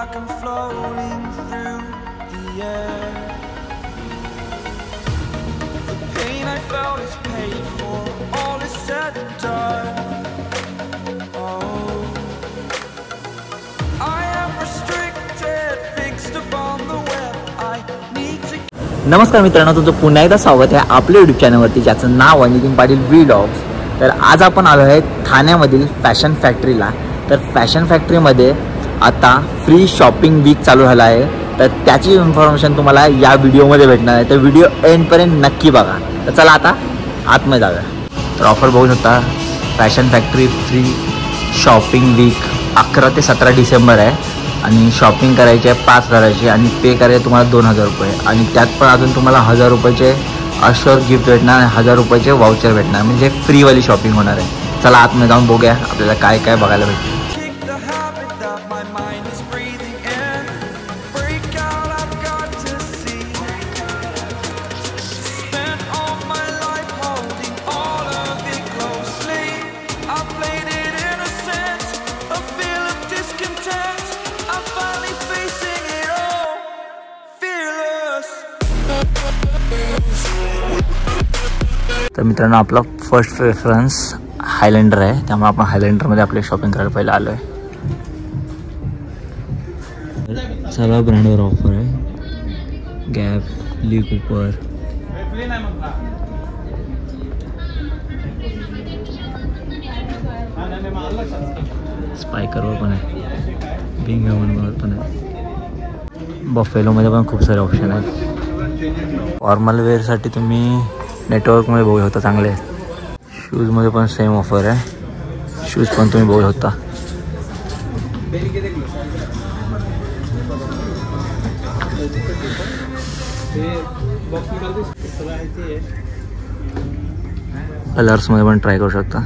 like I'm floating through the air. The pain I felt is paid for, all is said and done. Oh, I am restricted, fixed upon the web. I need to नमस्कार मित्रांनो तुमचं पुन्हा एकदा स्वागत आहे आपल्या YouTube चॅनलवरती ज्याचं नाव आहे नितीन पाटील व्ही तर आज आपण आलो आहे ठाण्यामधील फॅशन फॅक्टरीला तर फॅशन फॅक्टरीमध्ये आता फ्री शॉपिंग वीक चालू झाला आहे तर त्याची इन्फॉर्मेशन तुम्हाला या व्हिडिओमध्ये भेटणार आहे. तर व्हिडिओ एंडपर्यंत नक्की बघा. तर चला आता आतमध्ये जाऊया. तर ऑफर बघू शकता fashion factory free shopping week अकरा ते सतरा डिसेंबर आहे. आणि शॉपिंग करायची आहे पाच हजाराची आणि पे करायचे तुम्हाला दोन हजार रुपये. आणि त्यात पण अजून तुम्हाला हजार रुपयाचे अशोर गिफ्ट भेटणार आणि हजार रुपयाचे वाउचर भेटणार. म्हणजे फ्रीवाली शॉपिंग होणार आहे. चला आतमध्ये जाऊन बघूया आपल्याला काय काय बघायला भेटतं. तर मित्रांनो आपला फर्स्ट प्रेफरन्स हायलँडर आहे. त्यामुळे आपण हायलँडरमध्ये आपली शॉपिंग करायला पहिलं आलो आहे सर्व ब्रँडवर ऑफर आहे गॅप ली कुपर स्पायकरवर पण आहे. बिंग हेवनवर पण आहे. बफेलोमध्ये पण खूप सारे ऑप्शन आहेत. फॉर्मल वेअरसाठी तुम्ही नेटवर्कमध्ये बघू शकता चांगले. आहेत शूजमध्ये पण सेम ऑफर आहे. शूज पण तुम्ही बघू शकता. कलर्समध्ये पण ट्राय करू शकता.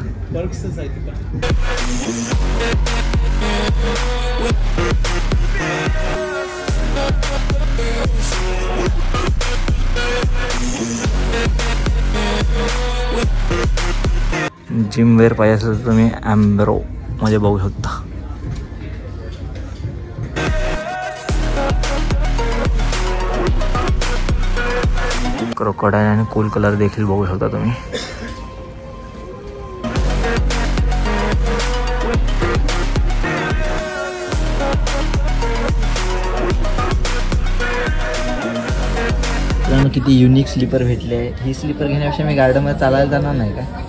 जिम वेअर पाहिजे असेल तर तुम्ही ॲम्ब्रोमध्ये बघू शकता. क्रोकोडाईल आणि कूल कलर देखील बघू शकता तुम्ही. किती युनिक स्लीपर भेटले. ही स्लीपर घेण्यापेक्षा मी गार्डनमध्ये चालायला जाणार नाही का?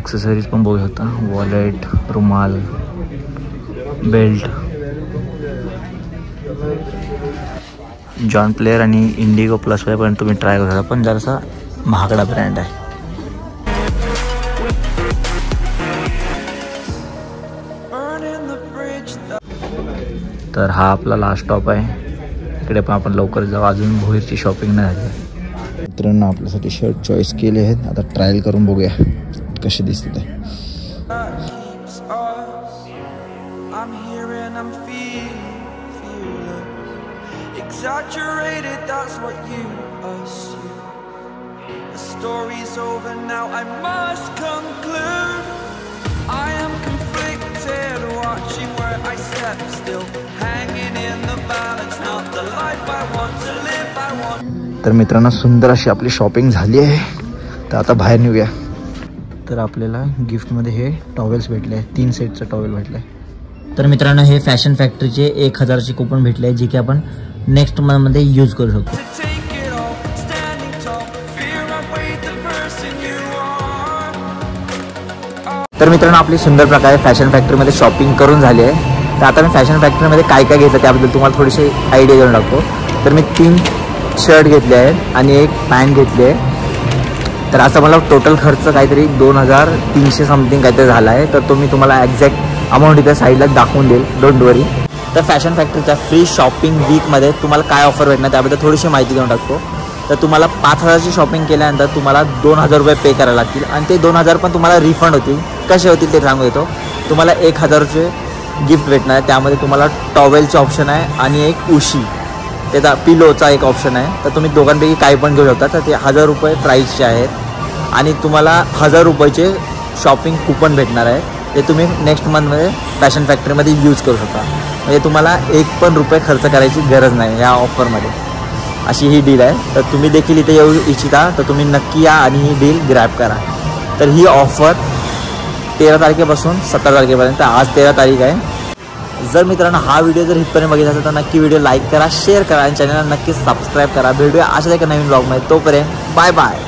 ॲक्सेसरीज पण बघू शकता. वॉलेट रुमाल बेल्ट जॉन प्लेअर आणि इंडिगो प्लस पण तुम्ही ट्राय करू शकता. पण जरासा महागडा ब्रँड आहे. तर हा आपला लास्ट स्टॉप आहे. इकडे पण आपण लवकर जाऊ. अजून भोईरची शॉपिंग नाही झाली. मित्रांनो आपल्यासाठी शर्ट चॉईस केले आहेत. आता ट्रायल करून बघूया. कसे दिसते ते. Exaggerated, that's what you assume. The story's over now, I must conclude. I am conflicted, watching where I step still. Hanging in the balance, not the life I want to live. I want. तर मित्रांनो सुंदर अशी आपली shopping झाली आहे तर आता बाहेर निघूया तर आपल्याला गिफ्टमध्ये हे टॉवेल्स भेटले आहे तीन सेटचं टॉवेल भेटलं आहे तर मित्रांनो हे फॅशन फॅक्टरीचे एक हजारचे कुपन भेटले आहे जे की आपण नेक्स्ट मंथमध्ये यूज करू शकतो. तर मित्रांनो आपली सुंदर प्रकारे फॅशन फॅक्टरीमध्ये शॉपिंग करून झाली आहे. तर आता मी फॅशन फॅक्टरीमध्ये काय काय घेतलं त्याबद्दल तुम्हाला थोडीशी आयडिया देऊन टाकतो. तर मी तीन शर्ट घेतले आहेत आणि एक पॅन्ट घेतली आहे. तर असं मला टोटल खर्च काहीतरी दोन हजार तीनशे समथिंग काहीतरी झाला आहे. तर तो मी तुम्हाला एक्झॅक्ट अमाऊंट इथे साईडला दाखवून देईल. डोंट वरी तर फॅशन फॅक्टरीच्या फ्री शॉपिंग वीकमध्ये तुम्हाला काय ऑफर भेटणार त्याबद्दल थोडीशी माहिती देऊन टाकतो. तर तुम्हाला पाच हजारची शॉपिंग केल्यानंतर तुम्हाला दोन हजार रुपये पे करायला लागतील. आणि ते दोन हजार पण तुम्हाला रिफंड होतील. कसे होतील ते सांगू देतो. तुम्हाला एक हजारचे गिफ्ट भेटणार आहे. त्यामध्ये तुम्हाला टॉवेलचे ऑप्शन आहे आणि एक उशी. त्याचा पिलोचा एक ऑप्शन आहे. तर तुम्ही दोघांपैकी काही पण घेऊ शकता. तर ते हजार रुपये प्राईसचे आहेत. आणि तुम्हाला हजार रुपयाचे शॉपिंग कुपन भेटणार आहे. ते तुम्ही नेक्स्ट मंथमध्ये फॅशन फॅक्टरीमध्ये यूज करू शकता. म्हणजे तुम्हाला एक पण रुपये खर्च करायची गरज नाही या ऑफरमध्ये अशी ही डील आहे. तर तुम्ही देखील इथे येऊ इच्छिता. तर तुम्ही नक्की या आणि ही डील ग्रॅप करा. तर ही ऑफर तेरा तारखेपासून सतरा तारखेपर्यंत. आज तेरा तारीख आहे. जर मित्रांनो हा व्हिडिओ जर हितपर्यंत बघितला असेल तर नक्की व्हिडिओ लाईक करा शेअर करा आणि चॅनलला नक्की सबस्क्राईब करा. भेटूया अशाच एका नवीन ब्लॉगमध्ये तोपर्यंत बाय बाय